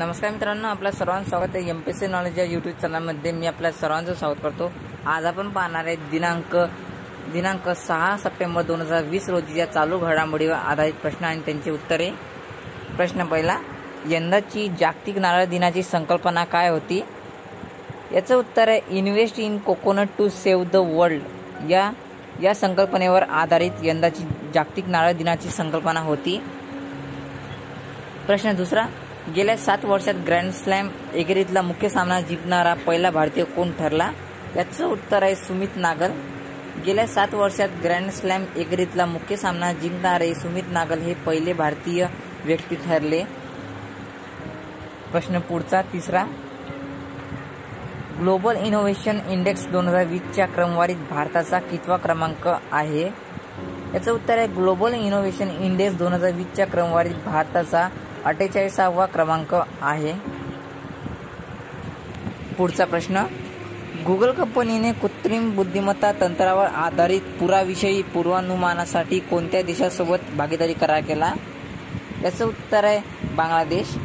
नमस्कार मित्रांनो आपल्या सर्वांचं स्वागत आहे एम पी सी नॉलेज या यूट्यूब चॅनलमध्ये. मी आपल्या सर्वांचं स्वागत करतो. आज आपण पाहणार आहे दिनांक दिनांक सहा सप्टेंबर दोन हजार वीस रोजीच्या चालू घडामोडीवर आधारित प्रश्न आणि त्यांची उत्तरे. प्रश्न पहिला यंदाची जागतिक नारळ दिनाची संकल्पना काय होती? याचं उत्तर आहे invest in coconut to save the world. या या संकल्पनेवर आधारित यंदाची जागतिक नारळ दिनाची संकल्पना होती. प्रश्न दुसरा गेल्या सात वर्षात ग्रँड स्लॅम एकेरीतला मुख्य सामना जिंकणारा पहिला भारतीय कोण ठरला? याचं उत्तर आहे सुमित नागल. गेल्या सात वर्षात ग्रँड स्लॅम एकेरीतला मुख्य सामना जिंकणारे सुमित नागल हे पहिले भारतीय व्यक्ती ठरले. प्रश्न पुढचा तिसरा. ग्लोबल इनोव्हेशन इंडेक्स दोन हजार वीसच्या क्रमवारीत भारताचा कितवा क्रमांक आहे? याचं उत्तर आहे ग्लोबल इनोव्हेशन इंडेक्स दोन हजार वीसच्या क्रमवारीत भारताचा अठ्ठेचाळीसावा क्रमांक आहे. पुढचा प्रश्न गुगल कंपनीने कृत्रिम बुद्धिमत्ता तंत्रावर आधारित पुराविषयी पूर्वानुमानासाठी कोणत्या देशासोबत भागीदारी करार केला? याचं उत्तर आहे बांगलादेश.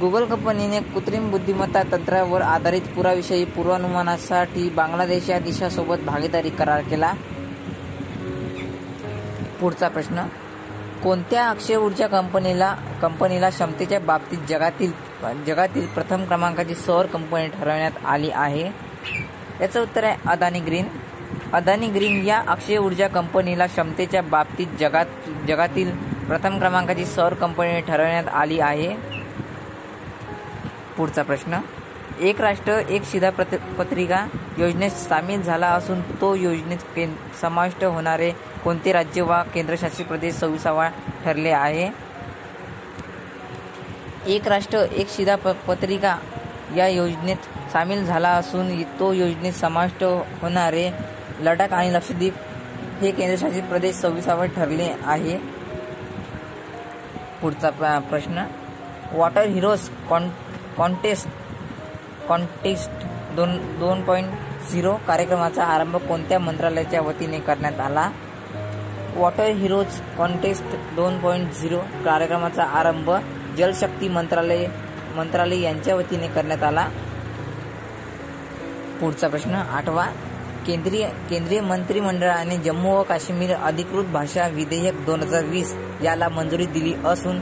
गुगल कंपनीने कृत्रिम बुद्धिमत्ता तंत्रावर आधारित पुराविषयी पूर्वानुमानासाठी बांगलादेश या देशासोबत भागीदारी करार केला. पुढचा प्रश्न कोणत्या अक्षय ऊर्जा कंपनीला कंपनीला क्षमतेच्या बाबतीत जगातील जगातील प्रथम क्रमांकाची सौर कंपनी ठरवण्यात आली आहे. याचं उत्तर आहे अदानी ग्रीन. अदानी ग्रीन या अक्षय ऊर्जा कंपनीला क्षमतेच्या बाबतीत जगात जगातील प्रथम क्रमांकाची सौर कंपनी ठरवण्यात आली आहे. पुढचा प्रश्न. एक राष्ट्र एक शिधा पत्रिका योजनेत सामील झाला असून तो योजनेत समाविष्ट होणारे कोणते राज्य वा केंद्रशासित प्रदेश सव्वीसावा ठरले आहे? एक राष्ट्र एक शिधा पत्रिका या योजनेत सामील झाला असून तो योजनेत समाविष्ट होणारे लडाख आणि लक्षद्वीप हे केंद्रशासित प्रदेश सव्वीसावर ठरले आहे. पुढचा प्रश्न. Water heroes con contest contest दोन दोन पॉईंट झिरो कार्यक्रमाचा आरंभ कोणत्या मंत्रालयाच्या वतीने करण्यात आला? वॉटर हिरोज कॉन्टेस्ट दोन पॉईंट झिरो कार्यक्रमाचा आरंभ जलशक्ती मंत्रालय मंत्रालय यांच्या वतीने करण्यात आला. पुढचा प्रश्न आठवा. केंद्रीय केंद्रीय मंत्रिमंडळाने जम्मू व काश्मीर अधिकृत भाषा विधेयक दोन हजार वीस याला मंजुरी दिली असून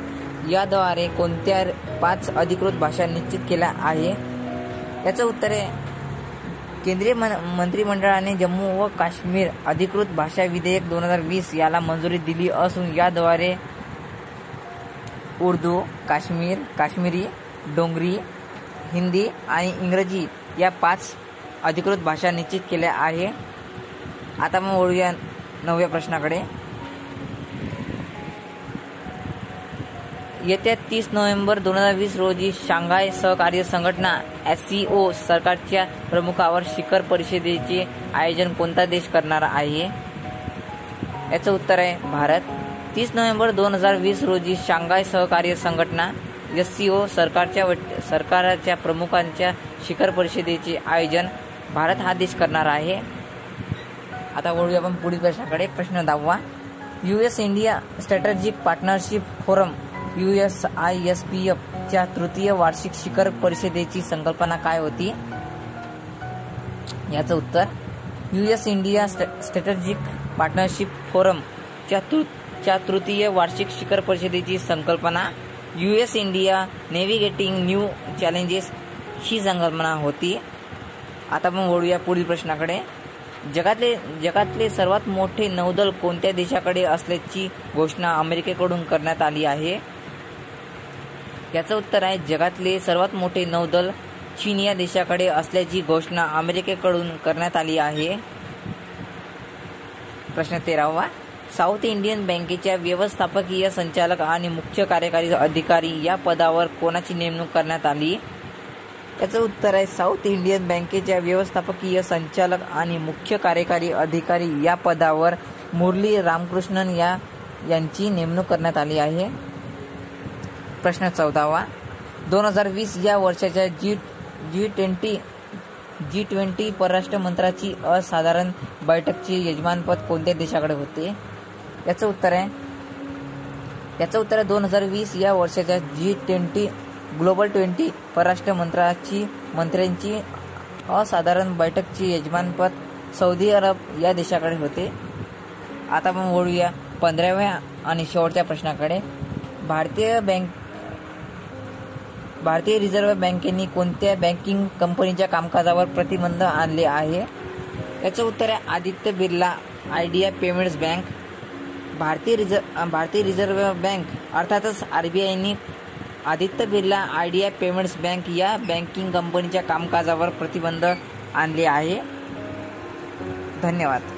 याद्वारे कोणत्या पाच अधिकृत भाषा निश्चित केल्या आहे? याचं उत्तर आहे केंद्रीय मंत्रिमंडळाने जम्मू व काश्मीर अधिकृत भाषा विधेयक दोन हजार वीस याला मंजुरी दिली असून याद्वारे उर्दू काश्मीर काश्मीरी डोंगरी हिंदी आणि इंग्रजी या पाच अधिकृत भाषा निश्चित केल्या आहे. आता मग वळूया नवव्या प्रश्नाकडे. येत्या तीस नोव्हेंबर दोन हजार वीस रोजी शांघाय सहकार्य संघटना एस सी ओ सरकारच्या प्रमुखावर शिखर परिषदेचे आयोजन कोणता देश करणार आहे? याचं उत्तर आहे भारत. तीस नोव्हेंबर दोन हजार वीस रोजी शांघाय सहकार्य संघटना एस सी ओ सरकारच्या सरकारच्या प्रमुखांच्या शिखर परिषदेचे आयोजन भारत हा देश करणार आहे. आता वळूया आपण पुढील प्रश्नाकडे. प्रश्न दहावा. U S India strategic partnership forum U S I S P एफच्या तृतीय वार्षिक शिखर परिषदेची संकल्पना काय होती? याचं उत्तर U S India strategic partnership फोरमच्या च्या तृतीय वार्षिक शिखर परिषदेची संकल्पना U S India navigating new challenges ही संकल्पना होती. आता आपण वळूया पुढील प्रश्नाकडे. जगातले जगातले सर्वात मोठे नौदल कोणत्या देशाकडे असल्याची घोषणा अमेरिकेकडून करण्यात आली आहे? याचं उत्तर आहे जगातले सर्वात मोठे नौदल चीन या देशाकडे असल्याची घोषणा अमेरिकेकडून करण्यात आली आहे. प्रश्न तेरावा. साऊथ इंडियन बँकेच्या व्यवस्थापकीय संचालक आणि मुख्य कार्यकारी अधिकारी या पदावर कोणाची नेमणूक करण्यात आली? याचं उत्तर आहे साऊथ इंडियन बँकेच्या व्यवस्थापकीय संचालक आणि मुख्य कार्यकारी अधिकारी या पदावर मुरली रामकृष्णन या यांची नेमणूक करण्यात आली आहे. प्रश्न चौदावा. दोन हजार वीस या वर्षाच्या जी जी ट्वेंटी जी ट्वेंटी परराष्ट्र मंत्र्याची असाधारण बैठकचे यजमानपद कोणत्या देशाकडे होते? याचं उत्तर आहे. याचं उत्तर आहे दोन हजार वीस या वर्षाच्या जी ट्वेंटी ग्लोबल ट्वेंटी परराष्ट्र मंत्राची मंत्र्यांची असाधारण बैठकची यजमानपद सौदी अरब या देशाकडे होते. आता आपण वळूया पंधराव्या आणि शेवटच्या प्रश्नाकडे. भारतीय बँक भारतीय रिझर्व्ह बँकेने कोणत्या बँकिंग कंपनीच्या कामकाजावर प्रतिबंध आणले आहे? याचं उत्तर आहे Aditya Birla Idea payments bank. भारतीय रिझर्व भारतीय रिझर्व्ह बँक अर्थातच R B आयने Aditya Birla Idea payments bank या बँकिंग कंपनीच्या कामकाजावर प्रतिबंध आणले आहे. धन्यवाद.